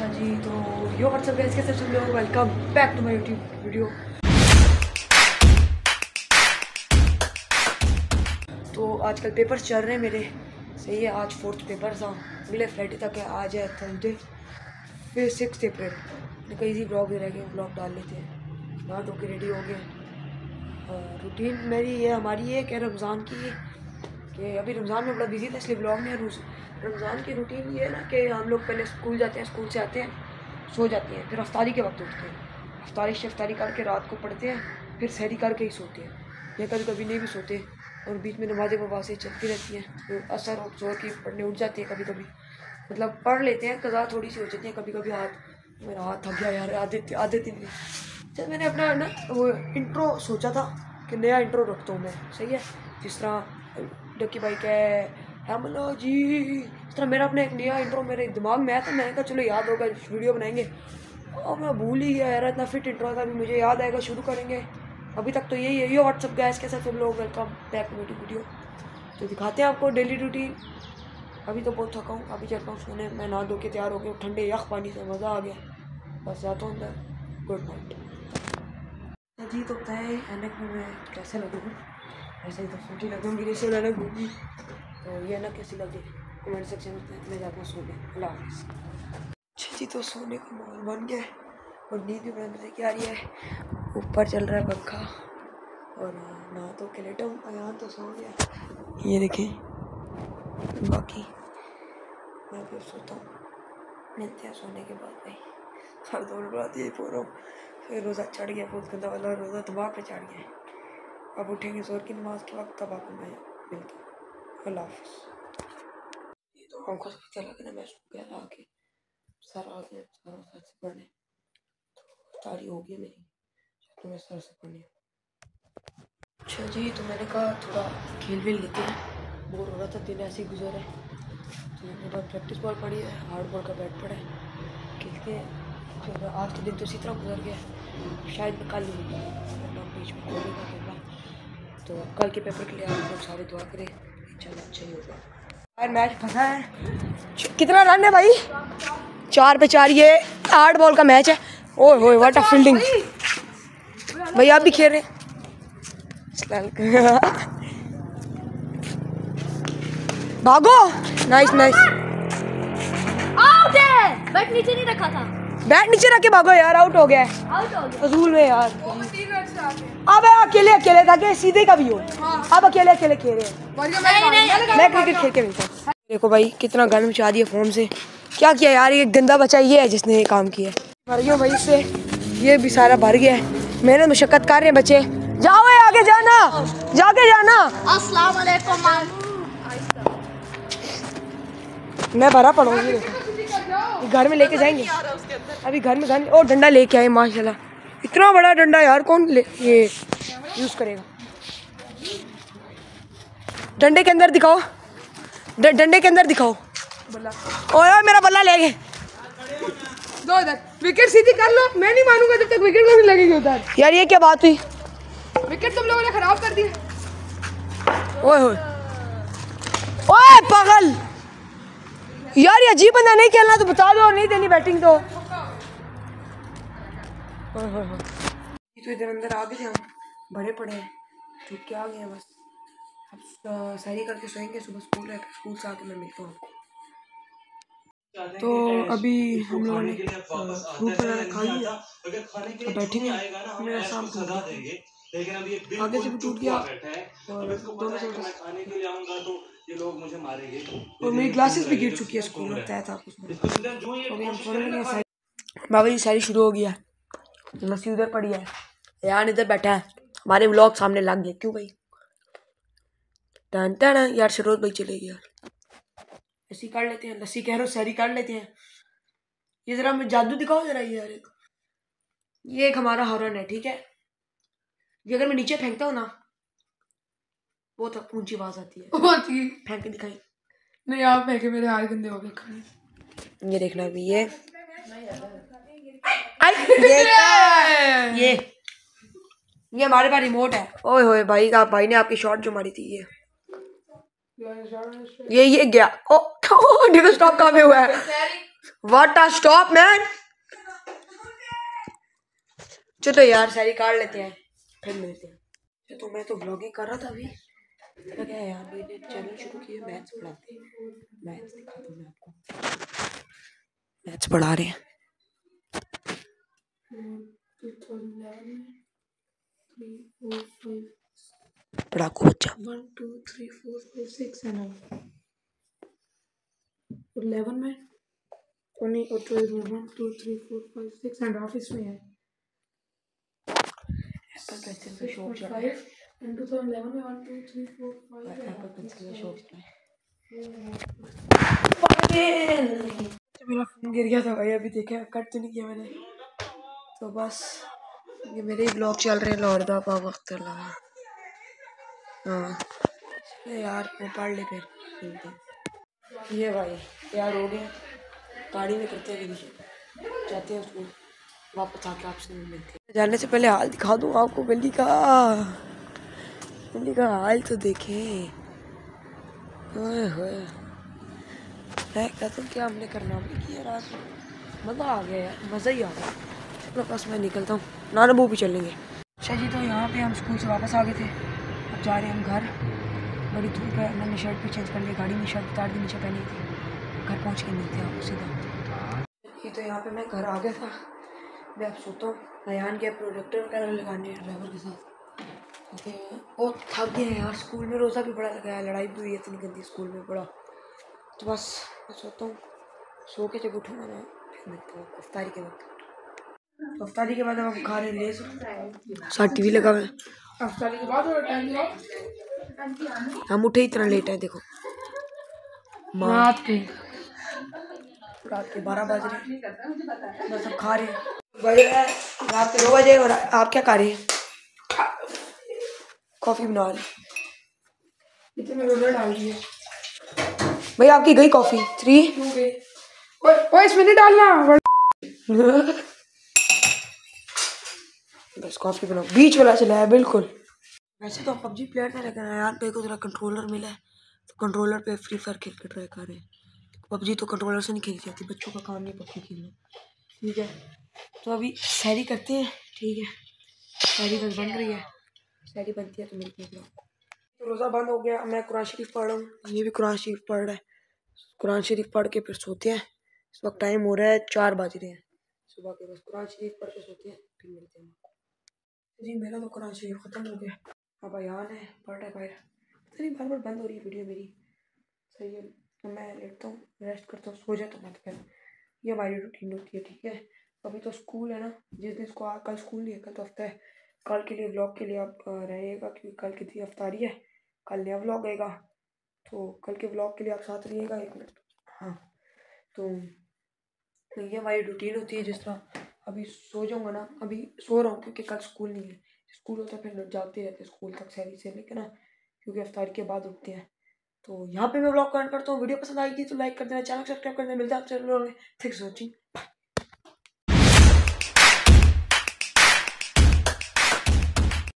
अच्छा जी तो यो WhatsApp guys कैसे सब लोग welcome back to my YouTube video तो आजकल पेपर्स चल रहे हैं मेरे। सही है, आज फोर्थ पेपर था। अगले फ्राइडे तक है, आज है थर्सडे फिर सिक्स अप्रैल कई सी ब्लॉग भी रह गए ब्लॉग डाल लेते हैं। नहा धो के रेडी हो गए। रूटीन मेरी ये, हमारी ये कि रमज़ान की, कि अभी रमज़ान में बड़ा बिज़ी था, इसलिए ब्लॉग नहीं है रमज़ान की रूटीन ये है ना कि हम लोग पहले स्कूल जाते हैं स्कूल से आते हैं, सो जाते हैं, फिर अफ्तारी के वक्त उठते हैं। अफ्तारी शफ्तारी करके रात को पढ़ते हैं, फिर सहरी करके ही सोते हैं। या कभी कभी नहीं भी सोते और बीच में नमाज़ें वबासें चलती रहती हैं तो असर और ज़ोर की पढ़ने उठ जाती है कभी कभी मतलब पढ़ लेते हैं, कज़ा थोड़ी सी हो जाती है कभी कभी हाथ, मेरा हाथ थक गया यार आधे आधे दिन चल मैंने अपना ना वो इंट्रो सोचा था कि नया इंट्रो रखता हूँ मैं, सही है? जिस तरह डक्की भाई का हमला जी, इस तरह मेरा अपना एक नया इंट्रो मेरे दिमाग में आया था, मैंने कहा चलो याद होगा वीडियो बनाएँगे। और मैं भूल ही गया यार, इतना फिट इंट्रो था, अभी मुझे याद आएगा, शुरू करेंगे। अभी तक तो यही है, ये व्हाट्सअप गैस के साथ सब लोग? वेलकम बैक टू वीडियो तो दिखाते हैं आपको डेली रूटीन अभी तो बहुत थका हूँ, अभी चलता हूँ सोने। मैं नहा धो के तैयार हो गया ठंडे यख पानी से, मज़ा आ गया। बस जाता हूँ अंदर। गुड नाइट जी तो बताए एनक में मैं कैसे लगूँ? ऐसे तो सूटी लगूँगी, जैसे एनक होगी तो ये ना कैसी लगी कमेंट सेक्शन में मैं जाता हूँ सोने। अल्लाह हाफिज़। अच्छा जी तो सोने का माहौल बन गया और नींद भी बड़े मज़े की आ रही है। ऊपर चल रहा है पंखा और ना तो के लेटा हूँ। तो सो गया। ये देखें, बाकी मैं फिर सोता हूँ। मिलते हैं सोने के बाद भाई। हर दौड़ बात यही बोल रहा हूँ। फिर रोज़ा चढ़ गया, बहुत गंदा वाला रोज़ा दिमाग पे चढ़ गया। अब उठेंगे ज़ोर की नमाज़ के वक्त, तब आपको मैं मिलता हूँ। अल्लाह ये तो आँखों से पता लगा मैं गया आके सर आ गया सारा सर से पढ़ने तो तारी हो गई मेरी तो मैं सर से पढ़नी अच्छा जी तो मैंने कहा थोड़ा खेल वेल लेते हैं बोर हो रहा था दिन ऐसे ही गुजर तो मैंने कहा प्रैक्टिस बॉल पड़ी है हार्ड बॉल का बैट पड़ा है खेलते हैं फिर आज के दिन तो इसी तरह गुजर गया शायद मैं कल ही बीच में खोलेगा तो कल के पेपर के लिए आप लोग सारे दुआ करें चलो अच्छा ही होगा यार मैच फंसा है। कितना रन है भाई? चार पे चार ये आठ बॉल का मैच है। ओए होए व्हाट अ फील्डिंग भाई आप भी खेल रहे भागो। नाइस नाइस आउट है। बैट नीचे नहीं रखा था। बैट नीचे रख के भागो यार आउट हो गया है। आउट हो गया। फजूल में यार। अब अकेले अकेले ताकि सीधे का भी हो। अब अकेले अकेले खेल रहे हैं। मैं क्रिकेट खेल के मिलता हूँ देखो भाई कितना गन मचा दिया फ़ोन से। क्या किया यार ये गंदा बच्चा ये है जिसने ये काम किया। भर गया भाई इससे ये भी सारा भर गया है। मेहनत मुशक्कत कर रहे हैं बच्चे। जाओ आगे जाना। जाके जाना। अस्सलाम वालेकुम मैं भरा पड़ूँगी देखो। घर में लेके जाएँगे। अभी घर में घर और डंडा लेके आए माशाल्लाह। इतना बड़ा डंडा यार कौन ले ये यूज़ करेगा? डंडे के अंदर दिखाओ। डंडे के अंदर दिखाओ। ओए मेरा बल्ला ले गए दो इधर। विकेट सीधी कर लो। मैं नहीं मानूँगा जब तक विकेट नहीं लगेगी उधर। यार ये क्या बात हुई? विकेट तुम लोगों ने खराब कर दिया। ओए होए। ओए पागल। यार ये अजीब बंदा नहीं खेलना तो बता दो और नहीं देनी बैटिंग तो। ओए होए होए। तो इधर अंदर आ गए हम। भरे पड़े हैं। ठीक के आ गए बस। अब सैरी करके सोएँगे, सुबह स्कूल है स्कूल से आके मैं मिलता हूँ। तो अभी हम लोगों ने फ्रूट वगैरह खा लिया। अब बैठेंगे मेरा शाम को। आगे से भी टूट गया। और दोनों से और मेरी ग्लासेस भी गिर चुकी है स्कूल में बताया था उसमें। बाबा जी, सारी शुरू हो गया लस्सी उधर पड़ी है। यार, इधर बैठा है। हमारे व्लॉग सामने लग गए। क्यों भाई? टन टन यार सरोज भाई चले गए यार। लस्सी काट लेते हैं लस्सी कह रहे हो सैरी काट लेते हैं। ये जरा हमें जादू दिखाओ जरा ये यार एक। ये एक हमारा हॉर्न है ठीक है? ये अगर मैं नीचे फेंकता हूँ ना बहुत ऊँची आवाज़ आती है। बहुत ही। फेंक दिखाई। नहीं आप फेंके मेरे हाथ गंदे हो गए। ये देखना अभी ये। ये ये। हमारे पास रिमोट है। ओए होए भाई का भाई ने आपकी शॉट जो मारी थी ये। ये ये गया। ओ, ओ स्टॉप कहाँ पे हुआ है। व्हाट आ स्टॉप मैन चलो यार सारी काट लेते हैं। फिर मिलते हैं। तो मैं तो ब्लॉगिंग कर रहा था अभी। मैं क्या यार मैंने चैनल शुरू किया मैथ्स पढ़ाते हैं। मैथ्स दिखाता हूँ मैं आपको। मैथ्स पढ़ा रहे हैं। पढ़ाकू बच्चा one two three four five six है ना इलेवन में? और नहीं और ट्वेल्व में? One two three four five six and half इसमें है। एप्पल पेंसिल का शौक चढ़ा है। एंड टू थाउज़ेंड इलेवन में? One two three four five apple pencil का शौक चढ़ा है। तो मेरा फ़ोन गिर गया था भाई अभी देखा कट तो नहीं किया मैंने। तो बस ये मेरे ही ब्लॉग चल रहे हैं लाहौर दा पा वक्त लगा हाँ। यार, वो पढ़ ले फिर। ये भाई, तैयार हो गए। गाड़ी में करते हैं जाते हैं उसको वापस आके आपसे मिलते हैं। जाने से पहले हाल दिखा दूँ आपको गली का। गली का हाल तो देखें। ओए होए। मैं कहता हूँ, क्या हमने करना? भी किया रात में। मज़ा आ गया यार, मज़ा ही आ गया। चलो बस मैं निकलता हूँ। नाना भी चलेंगे। अच्छा जी तो यहाँ पे हम स्कूल से वापस आ गए थे। जा रहे हम घर। बड़ी धूप है मैंने शर्ट भी चेंज कर ली, गाड़ी में शर्ट उतार दी, नीचे पहनी थी। घर पहुँच के मिलते हैं सीधा। ये तो यहाँ पे मैं घर आ गया था। मैं अब सोता हूँ। नयान के प्रोडक्टर वगैरह लगाने हैं ड्राइवर के साथ। हैं बहुत थक गए हैं यार। स्कूल में रोज़ा भी बड़ा लगाया, लड़ाई भी हुई इतनी गंदी स्कूल में, बड़ा। तो बस, मैं सोता हूँ। सो के जब उठूँगा ना फिर मिलते हैं अफ्तारी के वक्त। तो अफ्तारी के बाद अब हम खा रहे हैं साथ टी वी लगा हुआ हम उठे इतना लेट है देखो। रात के। रात के बारह बज रहे हैं। बस खा रहे हैं। रात के दो बजे और आप क्या खा रहे हैं? कॉफ़ी बना रहे इतने में भाई आपकी गई कॉफ़ी? थ्री ओए ओए इसमें नहीं डालना बस कॉफ़ी बनाओ। बीच वाला चला है, बिल्कुल। वैसे तो पबजी प्लेयर था, लेकिन यार मेरे को जरा कंट्रोलर मिला है। तो कंट्रोलर पे फ्री फायर खेल के ट्राई कर रहे हैं। पबजी तो कंट्रोलर से नहीं खेली जाती, बच्चों का काम नहीं पबजी खेलना। ठीक है। तो अभी सैरी करते हैं, ठीक है। सैरी बस बन रही है। सैरी बनती है तो मिलती है। तो रोज़ा बंद हो गया, मैं कुरान शरीफ पढ़ रहा हूँ। ये भी कुरान शरीफ पढ़ रहा है। कुरान शरीफ पढ़ के फिर सोते हैं। इस वक्त टाइम हो रहा है, चार बज रहे हैं। सुबह के बस कुरान शरीफ पढ़ के सोते हैं, फिर मिलते हैं। जी, मेरा तो कुरान शरीफ ख़त्म हो गया। अब अयान है, पढ़ है बाहर। नहीं, बार बार बंद हो रही है वीडियो मेरी। सही है मैं लेटता हूँ रेस्ट करता हूँ, सो जाता हूँ मैं फिर। ये हमारी रूटीन होती है, ठीक है? अभी तो स्कूल है ना, जिस दिन इसको कल स्कूल नहीं है, कल तो हफ़्ता है। कल के लिए व्लॉग के लिए आप रहिएगा, क्योंकि कल की थी अफ्तारी है। कल नया व्लॉग आएगा। तो कल के व्लॉग के लिए आप साथ रहिएगा एक मिनट। हाँ तो ये हमारी रूटीन होती है जिस तरह अभी सो जाऊँगा ना, अभी सो रहा हूँ क्योंकि कल स्कूल नहीं है। स्कूल होता है, फिर जाते रहते स्कूल तक सहरी से, लेकिन ना, क्योंकि अफ्तार के बाद उठते हैं। तो यहाँ पे मैं ब्लॉग कमेंट करता हूँ। वीडियो पसंद आएगी तो लाइक कर देना चैनल सब्सक्राइब कर देना, मिलता है आप चैनल में। For watching